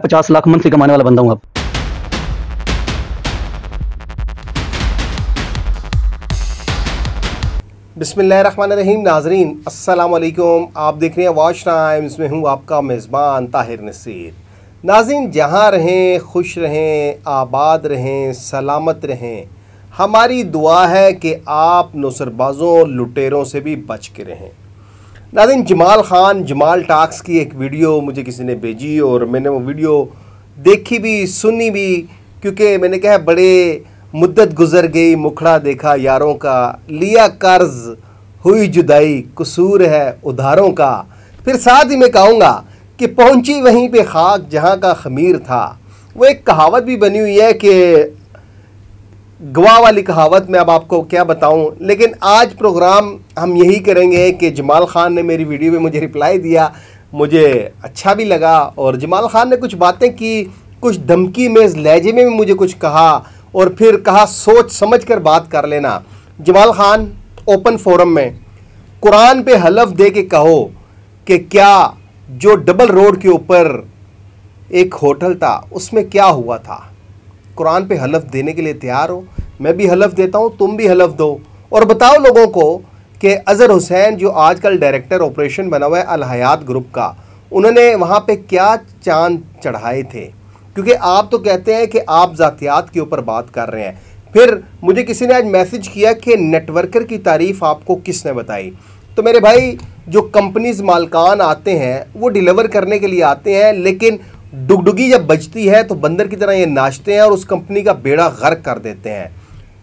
मैं पचास लाख मंथली कमाने वाला बंदा हूँ अब। बिसमीम नाजरीन अस्सलाम वालेकुम आप देख रहे हैं वॉच टाइम्स में हूँ आपका मेज़बान ताहिर नसीर। नाजरीन, जहाँ रहें, खुश रहें, आबाद रहें, सलामत रहें, हमारी दुआ है कि आप नुसरबाज़ों, लुटेरों से भी बच के रहें। नाजिन, जमाल ख़ान, जमाल टाक्स की एक वीडियो मुझे किसी ने भेजी और मैंने वो वीडियो देखी भी, सुनी भी, क्योंकि मैंने कहा, बड़े मुद्दत गुजर गई, मुखड़ा देखा, यारों का लिया कर्ज, हुई जुदाई, कसूर है उधारों का। फिर साथ ही मैं कहूँगा कि पहुँची वहीं पे खाक, जहाँ का खमीर था। वो एक कहावत भी बनी हुई है कि गवाह वाली कहावत में अब आपको क्या बताऊँ? लेकिन आज प्रोग्राम हम यही करेंगे कि जमाल ख़ान ने मेरी वीडियो में मुझे रिप्लाई दिया, मुझे अच्छा भी लगा और जमाल ख़ान ने कुछ बातें की, कुछ धमकी में, लहजे में भी मुझे कुछ कहा और फिर कहा, सोच समझ कर बात कर लेना। जमाल ख़ान, ओपन फोरम में, कुरान पे हलफ दे के कहो कि क्या जो डबल रोड के ऊपर एक होटल था, उसमें क्या हुआ था? कुरान पे हलफ देने के लिए तैयार हो। मैं भी हलफ देता हूँ, तुम भी हलफ दो। और बताओ लोगों को कि अज़हर हुसैन जो आजकल डायरेक्टर ऑपरेशन बना हुआ है अलहयात ग्रुप का, उन्होंने वहाँ पे क्या चाँद चढ़ाए थे? क्योंकि आप तो कहते हैं कि आप ज़ातियात के ऊपर बात कर रहे हैं। फिर मुझे किसी ने आज मैसेज किया कि नेटवर्कर की तारीफ़ आपको किसने बताई? तो मेरे भाई, जो कंपनीज़ मालकान आते हैं, वो डिलीवर करने के लिए आते हैं, लेकिन डुगडुगी जब बजती है तो बंदर की तरह ये नाचते हैं और उस कंपनी का बेड़ा गर्क कर देते हैं।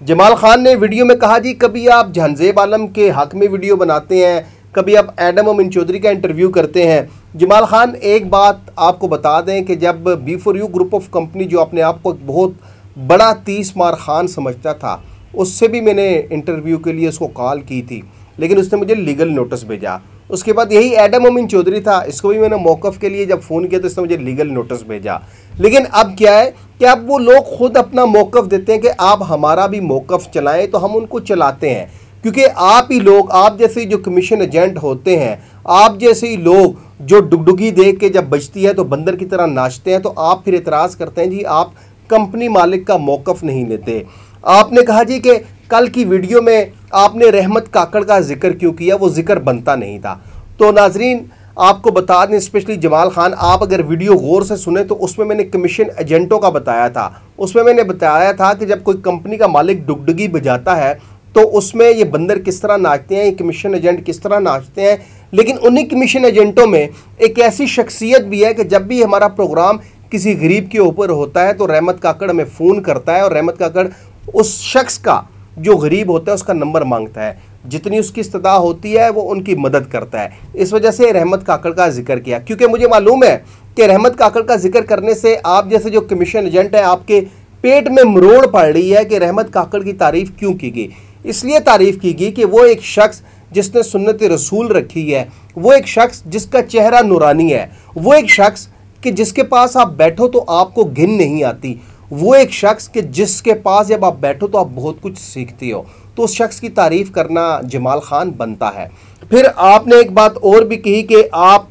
जमाल खान ने वीडियो में कहा, जी, कभी आप जहानजेब आलम के हक में वीडियो बनाते हैं? कभी आप एडम अमिन चौधरी का इंटरव्यू करते हैं? जमाल खान, एक बात आपको बता दें कि जब B for you group of company जो अपने आप को एक बहुत बड़ा तीस मार खान समझता था, उससे भी मैंने इंटरव्यू के लिए उसको कॉल की थी, लेकिन उसने मुझे लीगल नोटिस भेजा। उसके बाद यही एडम अमीन चौधरी था, इसको भी मैंने मौकफ़ के लिए जब फ़ोन किया तो इसने मुझे लीगल नोटिस भेजा। लेकिन अब क्या है कि अब वो लोग खुद अपना मौकफ़ देते हैं कि आप हमारा भी मौकफ़ चलाएँ तो हम उनको चलाते हैं। क्योंकि आप ही लोग, आप जैसे जो कमीशन एजेंट होते हैं, आप जैसे ही लोग जो डुगडुगी देख के जब बचती है तो बंदर की तरह नाचते हैं तो आप फिर एतराज़ करते हैं, जी, आप कंपनी मालिक का मौकफ़ नहीं लेते। आपने कहा, जी, कि कल की वीडियो में आपने रहमत काकड़ का ज़िक्र क्यों किया? वो ज़िक्र बनता नहीं था। तो नाजरीन, आपको बता दें, स्पेशली जमाल खान, आप अगर वीडियो गौर से सुने तो उसमें मैंने कमीशन एजेंटों का बताया था। उसमें मैंने बताया था कि जब कोई कंपनी का मालिक डुगडुगी बजाता है तो उसमें ये बंदर किस तरह नाचते हैं, ये कमीशन एजेंट किस तरह नाचते हैं। लेकिन उन्हीं कमीशन एजेंटों में एक ऐसी शख्सियत भी है कि जब भी हमारा प्रोग्राम किसी गरीब के ऊपर होता है तो रहमत काकड़ हमें फ़ोन करता है और रहमत काकड़ उस शख्स का जो गरीब होता है, उसका नंबर माँगता है। जितनी उसकी इस्तः होती है, वो उनकी मदद करता है। इस वजह से रहमत काकड़ का ज़िक्र किया। क्योंकि मुझे मालूम है कि रहमत काकड़ का ज़िक्र करने से आप जैसे जो कमीशन एजेंट है, आपके पेट में मरोड़ पड़ रही है कि रहमत काकड़ की तारीफ़ क्यों की गई? इसलिए तारीफ़ की गई कि वो एक शख्स जिसने सुन्नत रसूल रखी है, वो एक शख्स जिसका चेहरा नुरानी है, वो एक शख्स कि जिसके पास आप बैठो तो आपको घिन नहीं आती। वो एक शख्स के जिसके पास जब आप बैठो तो आप बहुत कुछ सीखती हो तो उस शख्स की तारीफ़ करना जमाल ख़ान बनता है। फिर आपने एक बात और भी कही कि आप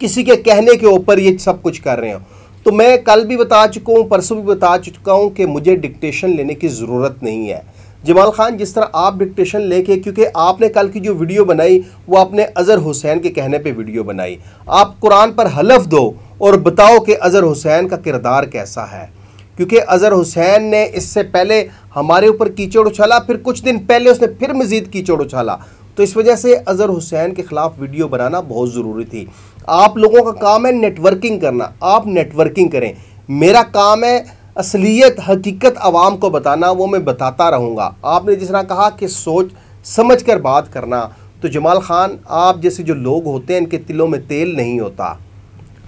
किसी के कहने के ऊपर ये सब कुछ कर रहे हो। तो मैं कल भी बता चुका हूँ, परसों भी बता चुका हूँ कि मुझे डिक्टेशन लेने की ज़रूरत नहीं है। जमाल खान, जिस तरह आप डिक्टेशन लेके, क्योंकि आपने कल की जो वीडियो बनाई, वो आपने अज़हर हुसैन के कहने पे वीडियो बनाई। आप कुरान पर हलफ दो और बताओ कि अज़र हुसैन का किरदार कैसा है। क्योंकि अज़हर हुसैन ने इससे पहले हमारे ऊपर कीचड़ उछाला, फिर कुछ दिन पहले उसने फिर मज़ीद कीचड़ उछाला। तो इस वजह से अज़हर हुसैन के ख़िलाफ़ वीडियो बनाना बहुत ज़रूरी थी। आप लोगों का काम है नेटवर्किंग करना। आप नेटवर्किंग करें। मेरा काम है असलियत, हकीकत आवाम को बताना, वो मैं बताता रहूँगा। आपने जिस तरह कहा कि सोच समझ कर बात करना तो जमाल ख़ान, आप जैसे जो लोग होते हैं, इनके तिलों में तेल नहीं होता।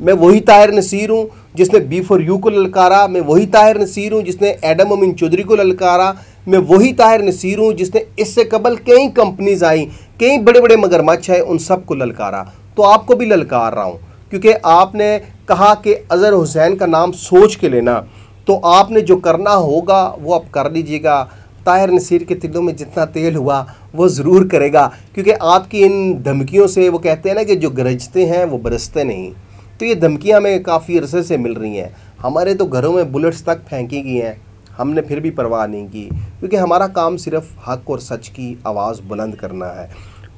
मैं वही ताहिर नसीर हूँ जिसने बी फॉर यू को ललकारा, मैं वही ताहिर नसीर हूँ जिसने एडम अमीन चौधरी को ललकारा, मैं वही ताहिर नसीर हूँ जिसने इससे कबल कई कंपनीज़ आई, कई बड़े बड़े मगरमच्छ हैं, उन सबको ललकारा। तो आपको भी ललकार रहा हूँ, क्योंकि आपने कहा कि अज़हर हुसैन का नाम सोच के लेना तो आपने जो करना होगा, वो आप कर लीजिएगा। ताहिर नसीर के तिलों में जितना तेल हुआ, वो ज़रूर करेगा, क्योंकि आपकी इन धमकियों से वो कहते हैं ना कि जो गरजते हैं, वो बरसते नहीं। तो ये धमकियाँ हमें काफ़ी अरसे से मिल रही हैं। हमारे तो घरों में बुलेट्स तक फेंकी गई हैं। हमने फिर भी परवाह नहीं की, क्योंकि हमारा काम सिर्फ़ हक और सच की आवाज़ बुलंद करना है।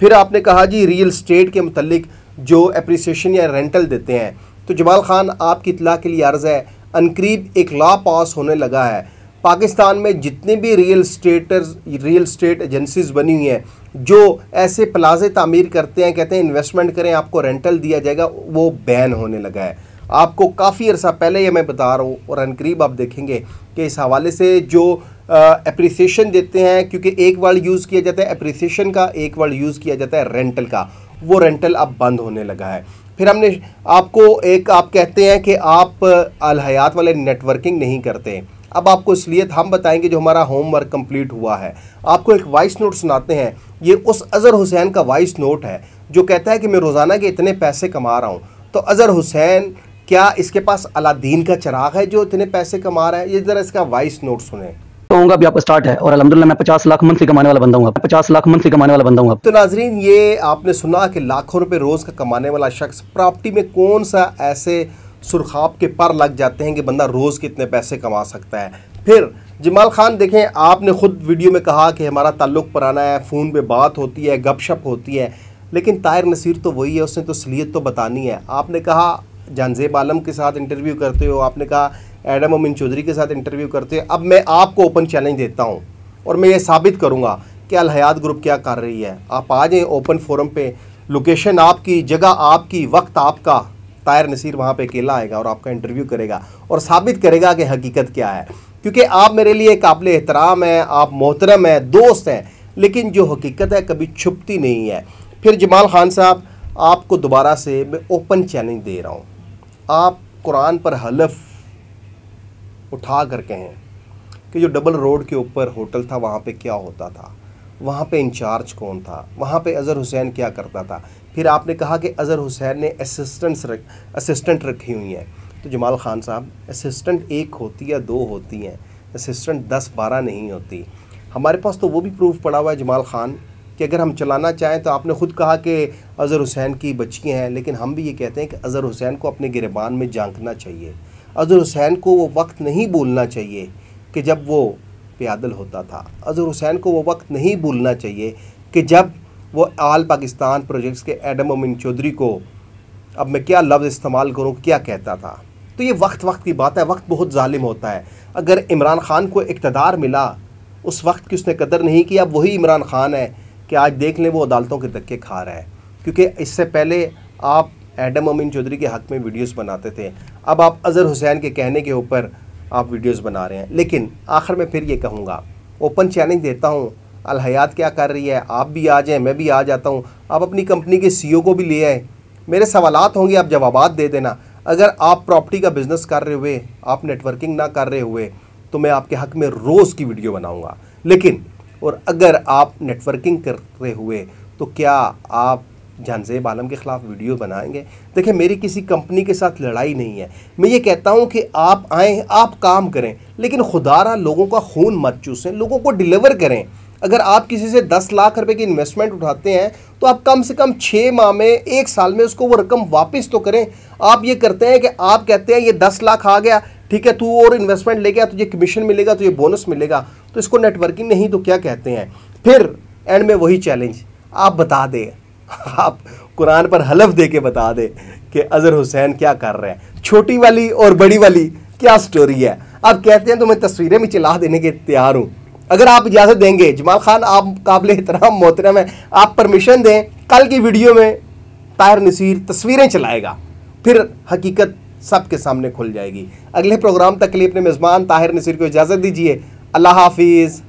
फिर आपने कहा जी रियल स्टेट के मतलब जो अप्रिसिएशन या रेंटल देते हैं। तो जमाल खान, आपकी इतला के लिए अर्ज़ है, अनकरीब एक लॉ पास होने लगा है। पाकिस्तान में जितने भी real staters real estate agencies बनी हुई हैं, जो ऐसे प्लाजे तामीर करते हैं, कहते हैं इन्वेस्टमेंट करें, आपको रेंटल दिया जाएगा, वो बैन होने लगा है। आपको काफ़ी अर्सा पहले ये मैं बता रहा हूँ, और अनकरीब आप देखेंगे कि इस हवाले से जो अप्रिसिएशन देते हैं, क्योंकि एक वर्ड यूज़ किया जाता है अप्रिसिएशन का, एक वर्ड यूज़ किया जाता है रेंटल का। वो रेंटल अब बंद होने लगा है। फिर हमने आपको एक, आप कहते हैं कि आप, अलहयात वाले नेटवर्किंग नहीं करते। अब आपको इसलिए हम बताएँगे जो हमारा होमवर्क कंप्लीट हुआ है। आपको एक वॉइस नोट सुनाते हैं। ये उस अज़हर हुसैन का वॉइस नोट है जो कहता है कि मैं रोज़ाना के इतने पैसे कमा रहा हूँ। तो अज़हर हुसैन क्या इसके पास अलादीन का चिराग है जो इतने पैसे कमा रहा है? ये ज़रा इसका वॉइस नोट सुने। कहूँगा भी आपका स्टार्ट है और अलहमदिल्ला मैं पचास लाख मंथली कमाने वाला बंदा हूँ पचास लाख मंथली कमाने वाला बंदा हूँ तो नाजरीन ये आपने सुना कि लाखों रुपए रोज़ का कमाने वाला शख्स प्रॉपर्टी में कौन सा ऐसे सुरखाब के पर लग जाते हैं कि बंदा रोज़ कितने पैसे कमा सकता है। फिर, जमाल खान देखें, आपने ख़ुद वीडियो में कहा कि हमारा ताल्लुक़ पुराना है, फ़ोन पे बात होती है, गपशप होती है, लेकिन तायर नसीर तो वही है, उसने तो सलीत तो बतानी है। आपने कहा जानजेब आलम के साथ इंटरव्यू करते हो, आपने कहा, एडम अमिन चौधरी के साथ इंटरव्यू करते हो, अब मैं आपको ओपन चैलेंज देता हूँ, और मैं ये साबित करूँगा कि अलहयात ग्रुप क्या कर रही है। आप आ जाएँ ओपन फोरम पर लोकेशन आपकी, जगह आपकी, वक्त आपका। तायर नसीर वहाँ पे अकेला आएगा और आपका इंटरव्यू करेगा और साबित करेगा कि हकीकत क्या है। क्योंकि आप मेरे लिए काबिल एहतराम हैं, आप मोहतरम हैं, दोस्त हैं, लेकिन जो हकीकत है कभी छुपती नहीं है। फिर जमाल खान साहब, आपको दोबारा से मैं ओपन चैलेंज दे रहा हूँ। आप कुरान पर हलफ उठा कर कहें कि जो डबल रोड के ऊपर होटल था, वहाँ पे क्या होता था? वहाँ पे इंचार्ज कौन था? वहाँ पे अज़हर हुसैन क्या करता था? फिर आपने कहा कि अज़हर हुसैन ने असिस्टेंट्स रख असिस्टेंट रखी हुई हैं। तो जमाल ख़ान साहब असिस्टेंट एक होती या दो होती हैं? असिस्टेंट दस, बारह नहीं होती। हमारे पास तो वो भी प्रूफ पड़ा हुआ है जमाल ख़ान, कि अगर हम चलाना चाहें तो आपने ख़ुद कहा कि अज़हर हुसैन की बच्चियाँ हैं, लेकिन हम भी ये कहते हैं कि अज़हर हुसैन को अपने गिरबान में झांकना चाहिए। अज़हर हुसैन को वो वक्त नहीं बोलना चाहिए कि जब वो प्यादल होता था। अज़हर हुसैन को वो वक्त नहीं भूलना चाहिए कि जब वो आल पाकिस्तान प्रोजेक्ट्स के एडम अमिन चौधरी को, अब मैं क्या लफ्ज़ इस्तेमाल करूँ, क्या कहता था? तो ये वक्त वक्त की बात है, वक्त बहुत ालिम होता है। अगर इमरान ख़ान को इकतदार मिला, उस वक्त की उसने कदर नहीं की, अब वही इमरान ख़ान है कि आज देख लें वो अदालतों के धक्के खा रहा है। क्योंकि इससे पहले आप एडम अमीन चौधरी के हक़ में वीडियोस बनाते थे। अब आप अज़हर हुसैन के कहने के ऊपर आप वीडियोस बना रहे हैं। लेकिन आखिर में फिर ये कहूँगा ओपन चैलेंज देता हूँ अलहयात क्या कर रही है? आप भी आ जाएँ, मैं भी आ जाता हूँ। आप अपनी कंपनी के सी को भी ले आए। मेरे सवालत होंगे, आप जवाब दे देना। अगर आप प्रॉपर्टी का बिज़नेस कर रहे हुए, आप नेटवर्किंग ना कर रहे हुए तो मैं आपके हक़ में रोज़ की वीडियो बनाऊँगा। लेकिन, और अगर आप नेटवर्किंग कर रहे हुए तो क्या आप जानजेब आलम के ख़िलाफ़ वीडियो बनाएँगे। देखिए, मेरी किसी कंपनी के साथ लड़ाई नहीं है। मैं ये कहता हूँ कि आप आएँ, आप काम करें, लेकिन खुदारा लोगों का खून मत चूसें, लोगों को डिलीवर करें। अगर आप किसी से दस लाख रुपए की इन्वेस्टमेंट उठाते हैं तो आप कम से कम छः माह में, एक साल में उसको वो रकम वापस तो करें। आप ये करते हैं कि आप कहते हैं, ये दस लाख आ गया, ठीक है, तू और इन्वेस्टमेंट ले गया तुझे कमीशन मिलेगा, तुझे बोनस मिलेगा। तो इसको नेटवर्किंग नहीं तो क्या कहते हैं? फिर एंड में वही चैलेंज आप बता दें। आप कुरान पर हलफ दे के बता दें कि अजहर हुसैन क्या कर रहे हैं। छोटी वाली और बड़ी वाली क्या स्टोरी है? आप कहते हैं तो मैं तस्वीरें भी चला देने के तैयार हूँ। अगर आप इजाज़त देंगे, जमाल खान, आप काबिल एहतराम, मोहतरम है। आप परमिशन दें, कल की वीडियो में ताहिर नसीर तस्वीरें चलाएगा। फिर हकीकत सबके सामने खुल जाएगी। अगले प्रोग्राम तक के लिए अपने मेज़बान ताहिर नसीर को इजाज़त दीजिए। अल्लाह हाफिज़।